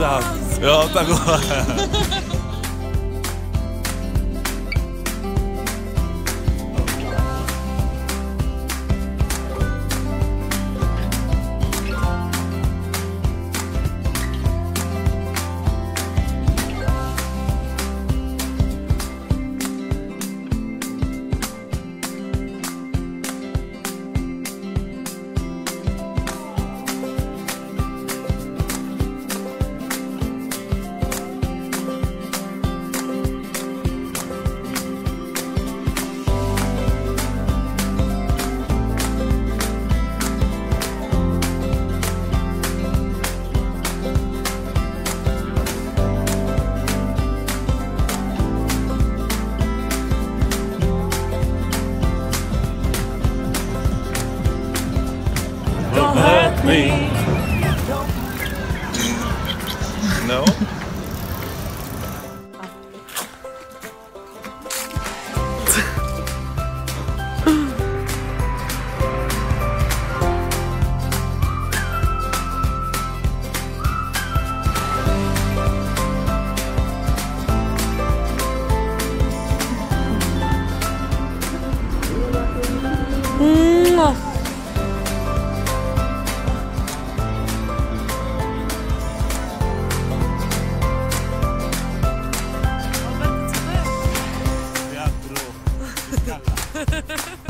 是啊然后再过来 Me? No? Hmm. Mmm. なんか。